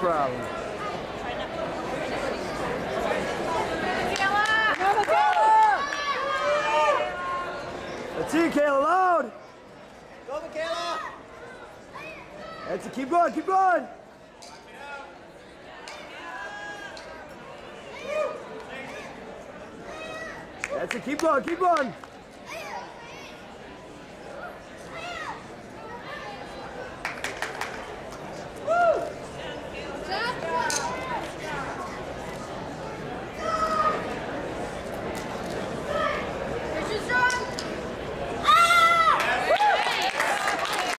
problem. That's it, Kayla, loud! Go, Michaela! That's it, keep going, keep going! That's it, keep going, keep going!